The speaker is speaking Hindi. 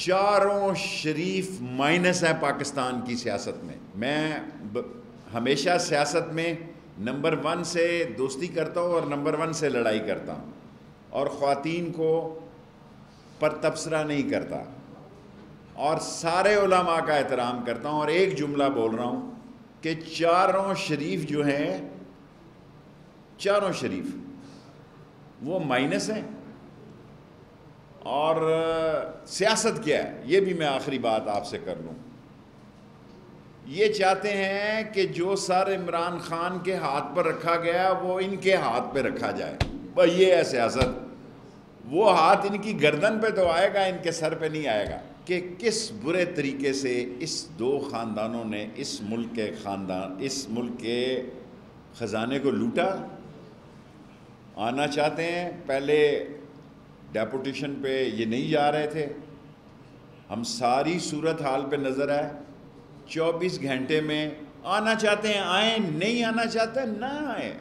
चारों शरीफ माइनस है पाकिस्तान की सियासत में। मैं ब, हमेशा सियासत में नंबर वन से दोस्ती करता हूँ और नंबर वन से लड़ाई करता हूँ और ख़वातीन को पर तबसरा नहीं करता। और सारे उलमा का एहतराम करता हूँ और एक जुमला बोल रहा हूँ कि चारों शरीफ जो हैं चारों शरीफ वो माइनस हैं। और सियासत क्या है? ये भी मैं आखिरी बात आपसे कर लूँ। ये चाहते हैं कि जो सर इमरान खान के हाथ पर रखा गया, वो इनके हाथ पे रखा जाए। बस ये है सियासत। वो हाथ इनकी गर्दन पे तो आएगा, इनके सर पे नहीं आएगा। कि किस बुरे तरीके से इस दो ख़ानदानों ने इस मुल्क के ख़ानदान, इस मुल्क के ख़जाने को लूटा। आना चाहते हैं, पहले डेपुटेशन पे ये नहीं जा रहे थे। हम सारी सूरत हाल पे नज़र आए। 24 घंटे में आना चाहते हैं, आए, नहीं आना चाहते, ना आए।